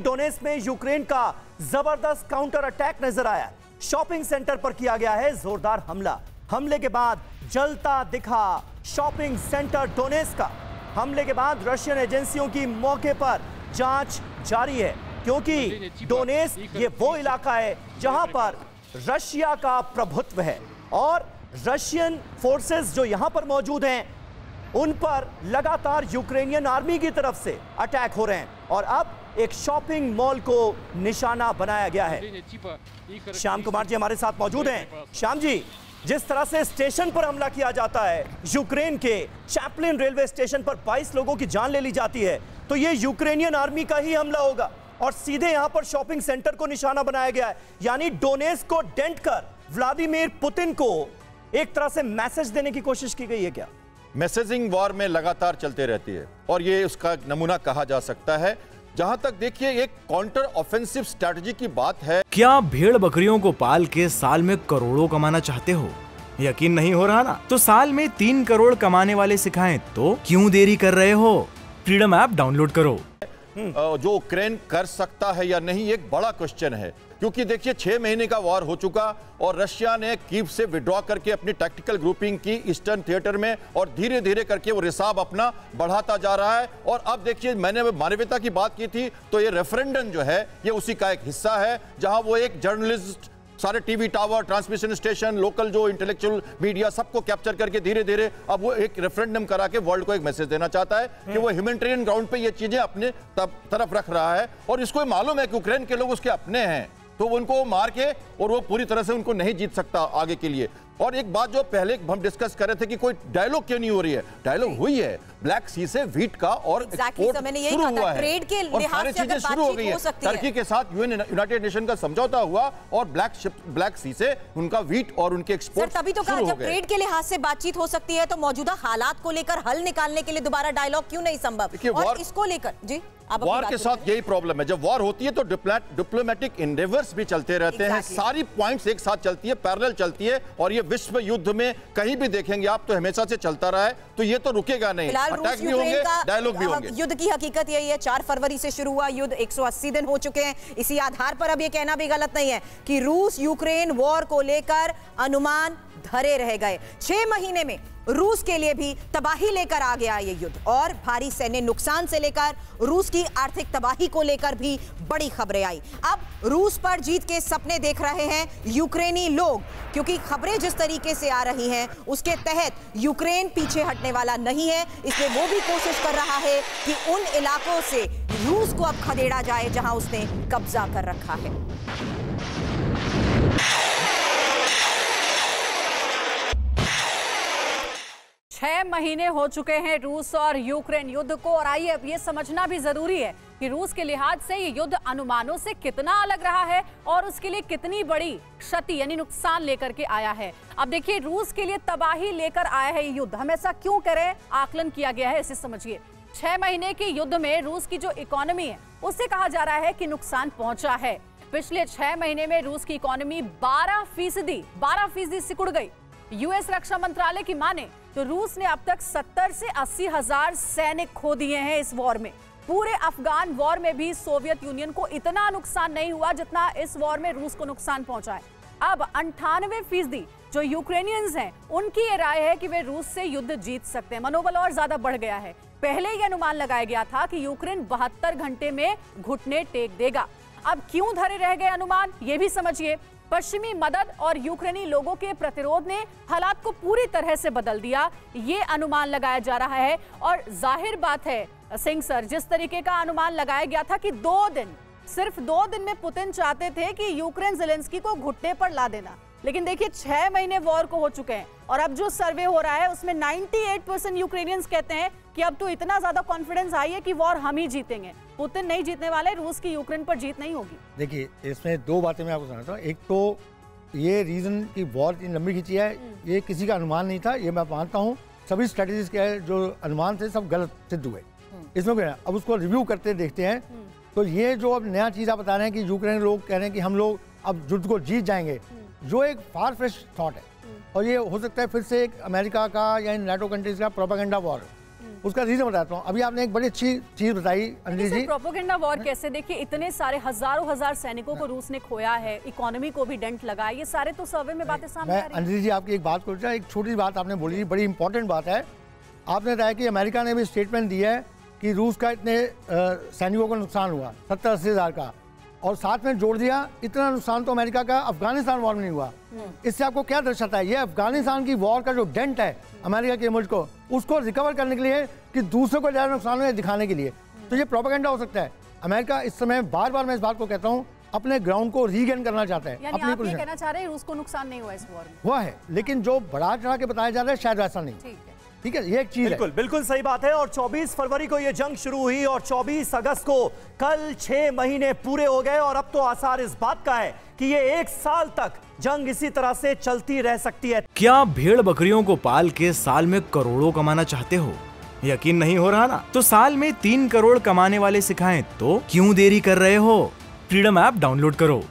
डोनेस में यूक्रेन का ज़बरदस्त काउंटर अटैक नज़र आया। शॉपिंग सेंटर पर किया गया है जोरदार हमला। हमले के बाद जलता दिखा शॉपिंग सेंटर डोनेस का। हमले के बाद रशियन एजेंसियों की मौके पर जाँच जारी है क्योंकि डोनेस ये वो इलाका है जहाँ पर रशिया का प्रभुत्व है और रशियन फोर्सेस जो यहाँ पर मौजूद हैं उन पर लगातार यूक्रेनियन आर्मी की तरफ़ से अटैक हो रहे हैं। और अब एक शॉपिंग मॉल को निशाना बनाया गया है। श्याम कुमार जी हमारे साथ मौजूद हैं। श्याम जी जिस तरह से स्टेशन पर हमला किया जाता है यूक्रेन के चैपलिन रेलवे स्टेशन पर 22 लोगों की जान ले ली जाती है तो ये यूक्रेनियन आर्मी का ही हमला होगा और सीधे यहाँ पर शॉपिंग सेंटर को निशाना बनाया गया है। यानी डोनेस को डेंट कर व्लादिमीर पुतिन को एक तरह से मैसेज देने की कोशिश की गई है क्या? मैसेजिंग वॉर में लगातार चलते रहती है और ये उसका नमूना कहा जा सकता है जहाँ तक देखिए एक काउंटर ऑफेंसिव स्ट्रेटजी की बात है। क्या भेड़ बकरियों को पाल के साल में करोड़ों कमाना चाहते हो? यकीन नहीं हो रहा ना? तो साल में तीन करोड़ कमाने वाले सिखाएँ तो क्यों देरी कर रहे हो? फ्रीडम ऐप डाउनलोड करो। जो यूक्रेन कर सकता है या नहीं एक बड़ा क्वेश्चन है। क्योंकि देखिए, छह महीने का वॉर हो चुका और रशिया ने कीव से विड्रॉ करके अपनी टैक्टिकल ग्रुपिंग की ईस्टर्न थिएटर में और धीरे धीरे करके वो रिसाब अपना बढ़ाता जा रहा है। और अब देखिए, मैंने मानवीयता की बात की थी तो ये रेफरेंडम जो है, ये उसी का एक हिस्सा है, जहाँ वो एक जर्नलिस्ट सारे TV tower transmission station local जो इंटेलेक्चुअल मीडिया सबको कैप्चर करके धीरे धीरे अब वो एक रेफरेंडम करा के वर्ल्ड को एक मैसेज देना चाहता है कि वो ह्यूमैनिटेरियन ग्राउंड पे ये चीज़ें अपने तरफ़ रख रहा है। और इसको मालूम है कि यूक्रेन के लोग उसके अपने हैं। तो उनको मार के और वो पूरी तरह से उनको नहीं जीत सकता आगे के लिए। और एक बात जो पहले हम डिस्कस कर रहे थे कि कोई डायलॉग क्यों नहीं हो रही है? डायलॉग हुई है। ब्लैक सी से वीट का और शुरू हुआ है। ट्रेड के और सारी चीज़ें शुरू हो गई है टर्की के साथ यूनाइटेड नेशन का समझौता हुआ और ब्लैक ब्लैक सी से उनका वीट और उनके एक्सपोर्ट तभी तो कहा जब ट्रेड के लिहाज से बातचीत हो सकती है तो मौजूदा हालात को लेकर हल निकालने के लिए दोबारा डायलॉग क्यों नहीं संभव? और इसको लेकर जी वॉर के साथ यही प्रॉब्लम है। जब वॉर होती है तो डिप्लोमेटिक इंडेवर्स भी चलते रहते exactly. हैं सारी पॉइंट्स एक साथ चलती है पैरेलल चलती है और ये विश्व युद्ध में कहीं भी देखेंगे आप तो हमेशा से चलता रहा है तो ये तो रुकेगा नहीं। अटैक भी होंगे डायलॉग भी होंगे। युद्ध की हकीकत यही है चार फरवरी से शुरू हुआ युद्ध 180 दिन हो चुके हैं। इसी आधार पर अब ये कहना भी गलत नहीं है कि रूस यूक्रेन वॉर को लेकर अनुमान धरे रह गए। छह महीने में रूस के लिए भी तबाही लेकर आ गया ये युद्ध। और भारी सैन्य नुकसान से लेकर रूस की आर्थिक तबाही को लेकर भी बड़ी खबरें आई। अब रूस पर जीत के सपने देख रहे हैं यूक्रेनी लोग, क्योंकि खबरें जिस तरीके से आ रही हैं, उसके तहत यूक्रेन पीछे हटने वाला नहीं है। इसलिए वो भी कोशिश कर रहा है कि उन इलाकों से रूस को अब खदेड़ा जाए, जहाँ उसने कब्जा कर रखा है। महीने हो चुके हैं रूस और यूक्रेन युद्ध को, और आइए अब ये समझना भी ज़रूरी है कि रूस के लिहाज से ये युद्ध अनुमानों से कितना अलग रहा है और उसके लिए कितनी बड़ी क्षति यानी नुकसान लेकर के आया है। अब देखिए, रूस के लिए तबाही लेकर आया है ये युद्ध। हम ऐसा क्यों करें? आकलन किया गया है, इसे समझिए। छह महीने के युद्ध में रूस की जो इकोनॉमी है, उससे कहा जा रहा है कि नुकसान पहुँचा है। पिछले छह महीने में रूस की इकोनॉमी बारह फ़ीसदी बारह फ़ीसदी सिकुड़ गई। यूएस रक्षा मंत्रालय की माने तो रूस ने अब तक 70 से अस्सी हज़ार सैनिक खो दिए हैं इस वॉर में। पूरे अफगान वॉर में भी सोवियत यूनियन को इतना नुकसान नहीं हुआ जितना इस वॉर में रूस को नुकसान पहुँचा है। अब अंठानवे फ़ीसदी जो यूक्रेनियंस हैं, उनकी ये राय है कि वे रूस से युद्ध जीत सकते हैं। मनोबल और ज़्यादा बढ़ गया है। पहले ही अनुमान लगाया गया था कि यूक्रेन बहत्तर घंटे में घुटने टेक देगा। अब क्यों धरे रह गए अनुमान, ये भी समझिए। पश्चिमी मदद और यूक्रेनी लोगों के प्रतिरोध ने हालात को पूरी तरह से बदल दिया। ये अनुमान लगाया जा रहा है और ज़ाहिर बात है, सिंह सर, जिस तरीके का अनुमान लगाया गया था कि दो दिन, सिर्फ़ दो दिन में पुतिन चाहते थे कि यूक्रेन जेलेंस्की को घुटने पर ला देना। लेकिन देखिए, छह महीने वॉर को हो चुके हैं और अब जो सर्वे हो रहा है, उसमें 98 परसेंट यूक्रेनियंस कहते हैं कि अब तो इतना ज़्यादा कॉन्फिडेंस आई है कि वॉर हम ही जीतेंगे। पुतिन नहीं जीतने वाले रूस की यूक्रेन पर जीत नहीं होगी। देखिए इसमें दो बातें मैं आपको सुनाता हूँ। एक तो ये रीजन की वॉर इतनी लंबी खींची है हम्म। ये किसी का अनुमान नहीं था ये मैं मानता हूँ। सभी स्ट्रेटेजीज के जो अनुमान थे सब गलत सिद्ध हुए। हम्म। इसमें क्या अब उसको रिव्यू करते देखते हैं। हम्म। तो ये जो अब नया चीज़ आप बता रहे हैं कि यूक्रेन लोग कह रहे हैं कि हम लोग अब युद्ध को जीत जाएँगे जो एक फार फ्रेश थॉट है और ये हो सकता है फिर से एक अमेरिका का या इन नेटो कंट्रीज़ का प्रोपागेंडा वॉर उसका रीजन बताता हूँ। अभी आपने एक बड़ी अच्छी चीज़ बताई अंजलि जी प्रोपोगेंडा वॉर कैसे देखिए इतने सारे हज़ारों हज़ार सैनिकों को रूस ने खोया है इकोनॉमी को भी डेंट लगा है ये सारे तो सर्वे में बातें सामने हैं। अंजलि जी आपकी एक बात कर एक छोटी बात आपने बोली बड़ी इंपॉर्टेंट बात है। आपने बताया कि अमेरिका ने भी स्टेटमेंट दिया है कि रूस का इतने सैनिकों को नुकसान हुआ सत्तर अस्सी हज़ार का। और साथ में जोड़ दिया इतना नुकसान तो अमेरिका का अफ़गानिस्तान वॉर में नहीं हुआ। इससे आपको क्या दर्शाता है? ये अफ़गानिस्तान की वॉर का जो डेंट है अमेरिका के मुल्क को उसको रिकवर करने के लिए कि दूसरों को ज़्यादा नुकसान हुआ दिखाने के लिए। तो ये प्रोपेगेंडा हो सकता है। अमेरिका इस समय बार बार मैं इस बात को कहता हूँ अपने ग्राउंड को रीगेन करना चाहता है यानी आप ये कहना चाह रहे हैं रूस को नुकसान नहीं हुआ इस वॉर में? हुआ है लेकिन जो बढ़ा चढ़ा के बताया जा रहा है शायद ऐसा नहीं। ठीक है ये एक चीज़ है। बिल्कुल बिल्कुल सही बात है और 24 फरवरी को ये जंग शुरू हुई और 24 अगस्त को कल छह महीने पूरे हो गए और अब तो आसार इस बात का है कि ये एक साल तक जंग इसी तरह से चलती रह सकती है। क्या भेड़ बकरियों को पाल के साल में करोड़ों कमाना चाहते हो? यकीन नहीं हो रहा ना? तो साल में तीन करोड़ कमाने वाले सिखाएँ तो क्यों देरी कर रहे हो? फ्रीडम ऐप डाउनलोड करो।